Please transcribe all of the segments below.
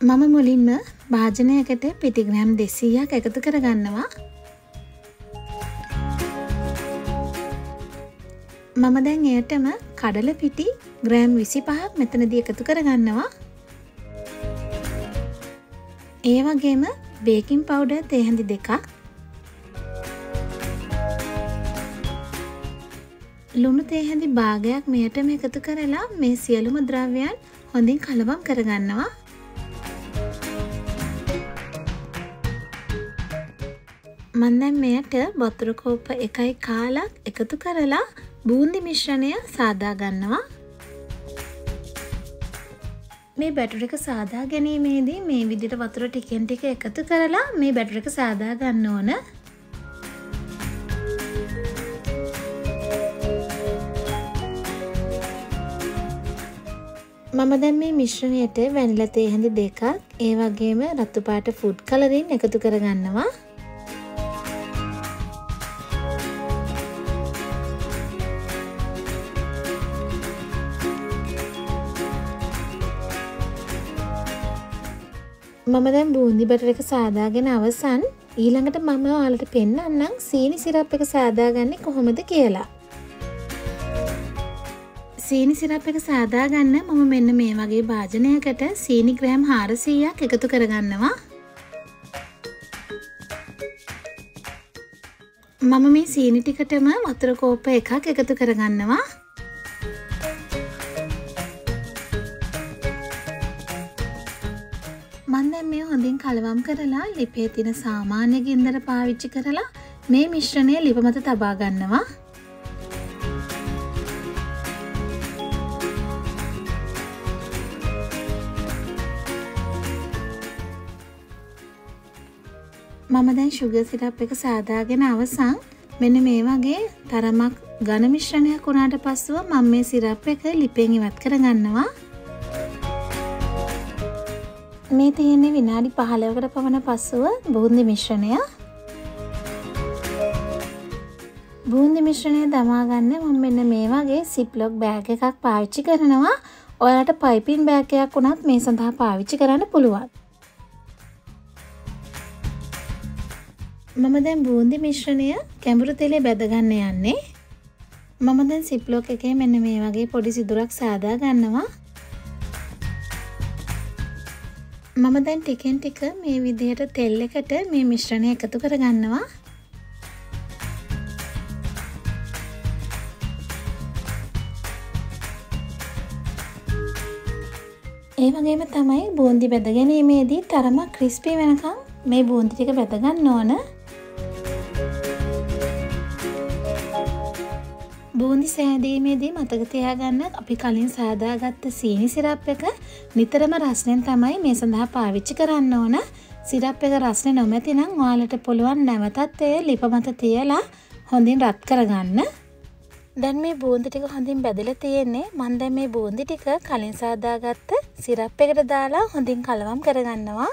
මම මුලින්ම භාජනයකට පිටිග්‍රෑම් දෙසීයක් එකතු කරගන්නවා. මම දැන් එයටම කඩල පිටි ග්‍රෑම් විසි පහක් මෙතනද එකතු කරගන්නවා. ඒ වගේම බේකින් පවුඩ තේහැඳි දෙකක්. ලුණු තේහැඳි භාගයක් මෙයටම එකතු කරලා මේ සියලුම ද්‍රව්‍යයන් හොඳින් කලවම් කරගන්නවා. මන් දැන් මෙයට වතුර කෝප්ප එකයි කාලක් එකතු කරලා බූන්දි මිශ්‍රණය සාදා ගන්නවා. මේ බැටර එක සාදා ගැනීමේදී මේ විදිට වතුර ටිකෙන් ටික එකතු කරලා මේ බැටර එක සාදා ගන්න ඕන. මම දැන් මේ මිශ්‍රණයට වැනිලා තේ හැඳි දෙකක් ඒ වගේම රතු පාට ෆුඩ් කලරින් එකතු කරගන්නවා. මම දැන් බූන්දි බටර එක සාදාගෙන අවසන් ඊළඟට මම ඔයාලට පෙන්වන්නම් සීනි සිරප් එක සාදාගන්නේ කොහොමද කියලා. සීනි සිරප් එක සාදාගන්න මම මෙන්න මේ වගේ භාජනයකට සීනි ග්‍රෑම් 400ක් එකතු කරගන්නවා. මම මේ සීනි ටිකටම වතුර කෝප්ප එකක් එකතු කරගන්නවා. මන් දැන් මේ හොඳින් කලවම් කරලා ලිපේ තියෙන සාමාන්‍ය ගින්දර පාවිච්චි කරලා මේ මිශ්‍රණය ලිප මත තබා ගන්නවා. මම දැන් ශුගර් සිරප් එක සාදාගෙන අවසන් මෙන්න මේ වගේ තරමක් ඝන මිශ්‍රණයක් වුණාට පස්සෙව මම මේ සිරප් එක ලිපෙන් ඉවත් කරගන්නවා. මේ තියෙන්නේ විනාඩි 15කට පමණ පසුව බූන්දි මිශ්‍රණය. බූන්දි මිශ්‍රණය දමා ගන්න මම මෙන්න මේ වගේ සිප්ලොක් බෑග් එකක් පාවිච්චි කරනවා. ඔයාලට පයිපින් බෑග් එකක් වුණත් මේ සඳහා පාවිච්චි කරන්න පුළුවන්. මම දැන් බූන්දි මිශ්‍රණය කැඹුරු තෙලේ බැදගන්න යන්නේ. මම දැන් සිප්ලොක් එකේ මෙන්න මේ වගේ පොඩි සිදුරක් සාදා ගන්නවා. මම දැන් ටිකෙන් ටික මේ විදිහට තෙල් එකට මේ මිශ්‍රණය එකතු කරගන්නවා. ඒ වගේම තමයි බූන්දි බැද ගැනීමේදී තරමක් ක්‍රිස්පි වෙනකම් මේ බූන්දි ටික බැද ගන්න ඕන. බූන්දි සෑදීමේදී මතක තියාගන්න අපි කලින් සාදාගත්ත සීනි සිරප් එක නිතරම රස්නෙන් තමයි මේ සඳහා පාවිච්චි කරන්න ඕන. සිරප් එක රස්නේ නොමැති නම් ඔයාලට පුළුවන් නැවතත් එය ලිප මත තියලා හොඳින් රත් කරගන්න. දැන් මේ බූන්දි ටික හොඳින් බැදලා තියෙන්නේ. මම දැන් මේ බූන්දි ටික කලින් සාදාගත්ත සිරප් එකට දාලා හොඳින් කලවම් කරගන්නවා.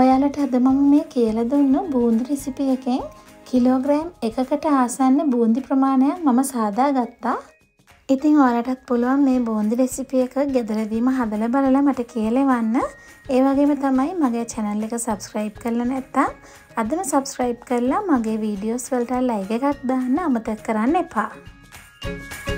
ඔයාලට අද මම මේ කියලා දුන්න බූන්දි රෙසිපි එකෙන් කිලෝග්‍රෑම් එකකට ආසන්න බූන්දි ප්‍රමාණයක් මම සාදා ගත්තා. ඉතින් ඔයාලටත් පුළුවන් මේ බූන්දි රෙසිපි එක ගෙදරදීම හදලා බලලා මට කියලෙවන්න. ඒ වගේම තමයි මගේ channel එක subscribe කරලා නැත්නම් අදම subscribe කරලා මගේ videos වලට like එකක් දාන්න අමතක කරන්න එපා. Thank you